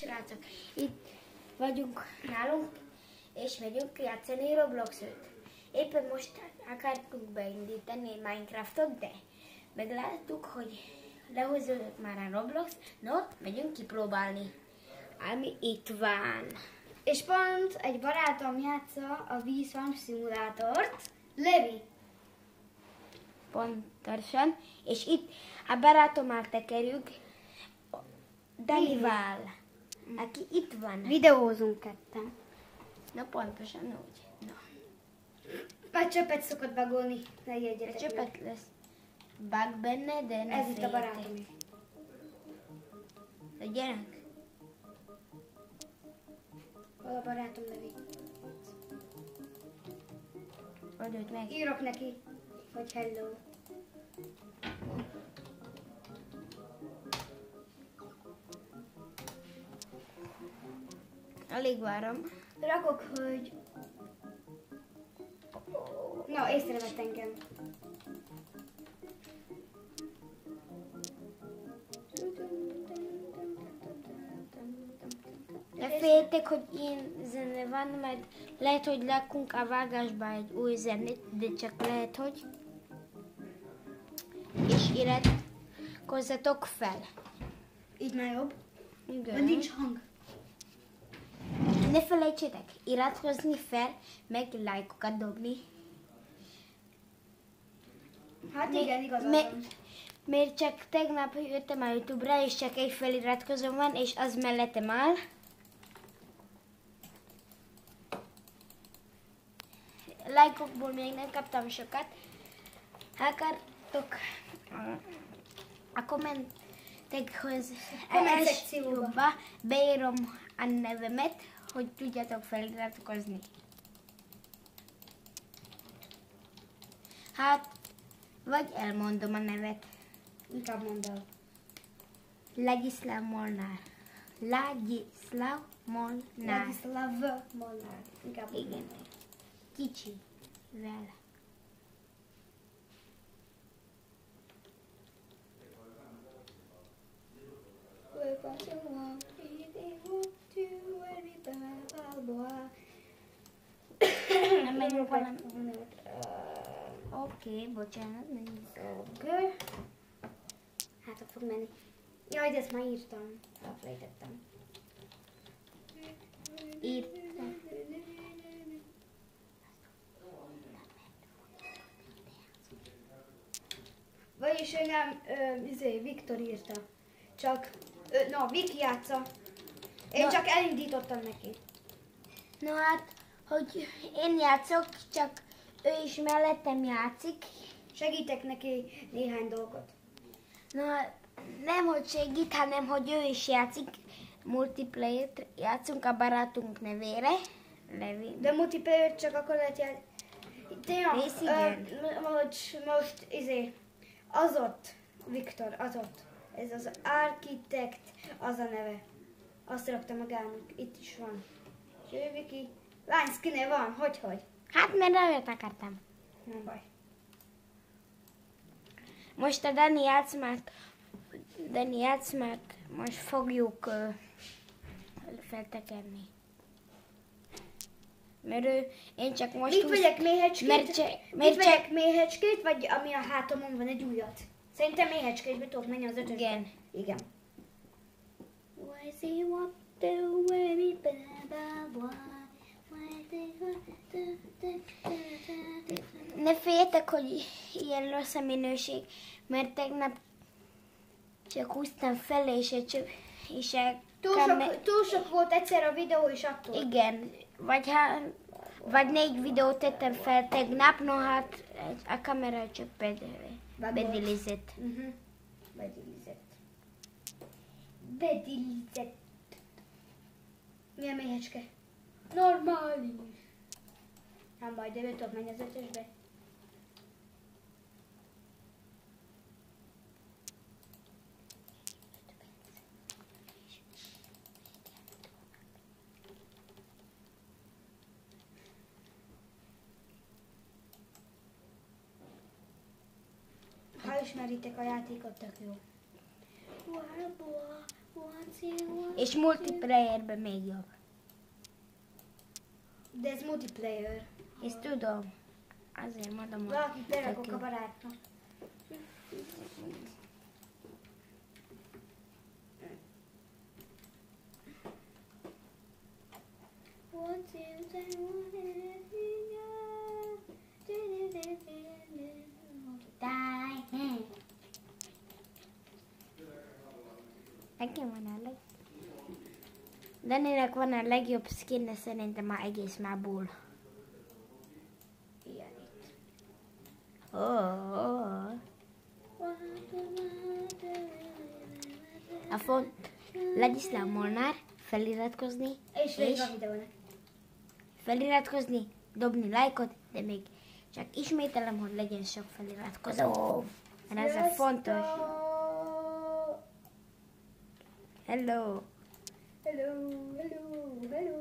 Srácok, itt vagyunk nálunk, és megyünk játszani Robloxot. Éppen most akartunk beindítani Minecraftot, de megláttuk, hogy lehozódott már a Roblox, no, megyünk kipróbálni. Ami itt van. És pont egy barátom játsza a vízfarm szimulátort. Levi. Pontosan. És itt a barátommal tekerjük Danival, aki itt van. Videózunk ketten. Na pontosan úgy. Na. Már csöpet szokott bagolni. Ne A jegyetek meg. csöpet lesz bug benne, de ne Ez itt a barátom. Na gyerünk. Hol a barátom Levi? Add őt meg. Írok neki, hogy hello. Alig várom. Rakok, hogy... Na, észrevett engem. Féltek, hogy ilyen zene van, mert lehet, hogy lakunk a vágásba egy új zenét, de csak lehet, hogy. És iratkozzatok fel. Így már jobb. Igen. De nincs hang. Felejtsétek iratkozni fel, meg lájkokat dobni. Hát Mi- igen, igazad van. Mert csak tegnap jöttem a Youtube-ra, és csak egy feliratkozó van, és az mellettem áll. Lájkokból még nem kaptam sokat. Ha akartok a- kommentekhoz Komment szekcióba. beírom a nevemet, hogy tudjatok feliratkozni. Hát, vagy elmondom a nevet. Inkább mondd el. Ladislav Molnár. Ladislav Molnár. Ladislav Molnár. Inkább Igen. Kicsi. Vel. We're Megyünk valami. Oké, okay, bocsánat, nézd. Gő. Hát, fog menni. Jaj, de ezt már írtam. Elfelejtettem. Írtam. Vagyis ő nem, ö, izé, Viktor írta. Csak, ö, na, Vik játsza. Én Na. csak elindítottam neki. No hát, hogy én játszok, csak ő is mellettem játszik. Segítek neki néhány dolgot. No, nem hogy segít, hanem hogy ő is játszik. multiplayer játszunk a barátunk nevére. Levi. De multiplayer csak akkor lehet játszani. Igen. ö, most, izé, az ott, Viktor, az ott. Ez az Architect, az a neve. Azt rakta magának, itt is van. És ő, Viki, lány skinne van, hogy, hogy? Hát mert olyat akartam. Nem baj. Most a Dani játszmát, Dani játszmát most fogjuk uh, feltekerni. Mert ő, én csak most Mit vegyek méhecskét? Mert, Mit mert vegyek csak, méhecskét, vagy ami a hátamon van egy újat? Szerintem méhecskét, be tudok menni az ötösbe. Igen. Igen. Why is he what the way ne féljetek, hogy ilyen rossz a minőség, mert tegnap csak húztam fel, és a, csö- és a Túl kamer- sok, túl sok volt egyszer a videó is attól. Igen, vagy, ha, vagy négy videót tettem fel tegnap, no hát a kamera csak bed, bedilizett. Uh-huh. Bedilizett. Bedilizett. Milyen méhecske? Normális. Nem baj, de ő tudok menni az ötösbe. Ha ismeritek a játékot, tök jó. És multiplayerben még jobb. De ez multiplayer. És tudom. Azért mondom, hogy Valakit berakok a barátnak. Nekem van a leg... Daninek van a legjobb skinne szerintem már egész mából. Ilyen itt. Oh, oh. A font Ladislav Molnár, feliratkozni, És és a videónak. feliratkozni, dobni lájkot, de még csak ismételem, hogy legyen sok feliratkozó. Mert ez a fontos. Sziasztok! Hello! Hello!